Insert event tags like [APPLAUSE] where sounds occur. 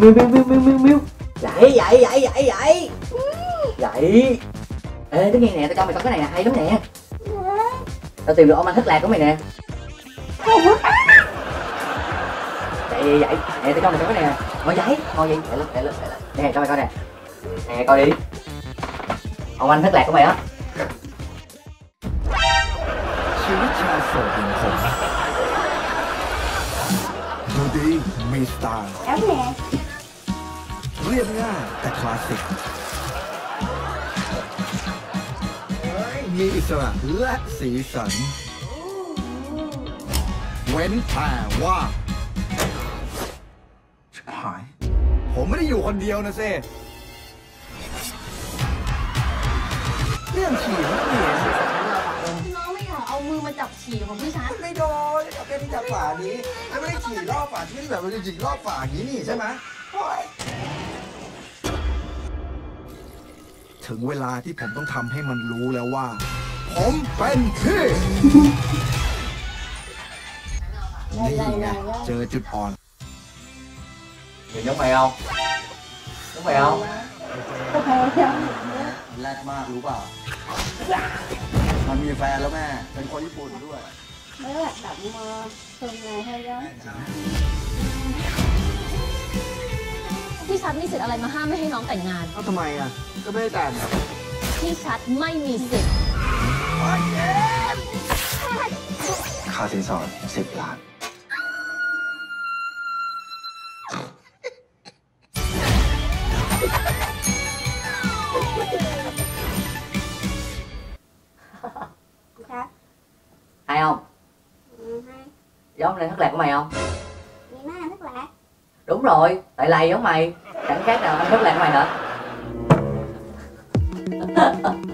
miu miu miu miu miu miu dậy dậy dậy dậy dậy. Dậy. Ê tất nhiên nè tao cho mày có cái này nè hay lắm nè. Tao tìm được ông anh thất lạc của mày nè. Dậy dậy dậy. Nè tao cho mày có cái này nè. Ngồi dậy ngồi dậy. Dậy lên dậy lên dậy lên nè cho mày coi nè. Nè coi đi. Ông anh thất lạc của mày á มีสไตล์ Kéo nè เรียบง่ายแต่คลาสสิก มีอิสระและสีสัน เว้นแต่ว่าชิบหาย ผมไม่ได้อยู่คนเดียวนะเซ่เรื่องฉี่นักเรียนน้องไม่อยากเอามือมาจับฉี่ของพี่ชัดไม่โดนจับแค่ที่จับ ฝานี้แล้วไม่ได้ฉี่รอบฝาที่ไม่ได้แบบเราจะฉี่รอบฝาอย่างนี้นี่ใช่ไหมโอ๊ยถึงเวลาที่ผมต้องทำให้มันรู้แล้วว่า ผมเป็นพี่ นี่ไงเจอจุดอ่อน nhìn giống mày không giống mày không แรกมากรู้เปล่า มันมีแฟนแล้วแม่ เป็นคนญี่ปุ่นด้วย Mấy hoạt động ờ, thường ngày hay đó พี่ชัดมีสิทธิ์อะไรมาห้ามไม่ให้น้องแต่งงานเอ้าทำไมอะ ก็ไม่ได้แต่งพี่ชัดไม่มีสิทธิ์ค่าสินสอดสิบล้าน giống lên thất lạc của mày không? Vậy nó là thất lạc. Đúng rồi tại lầy giống mày. Chẳng khác nào anh thất lạc của mày nữa [LAUGHS]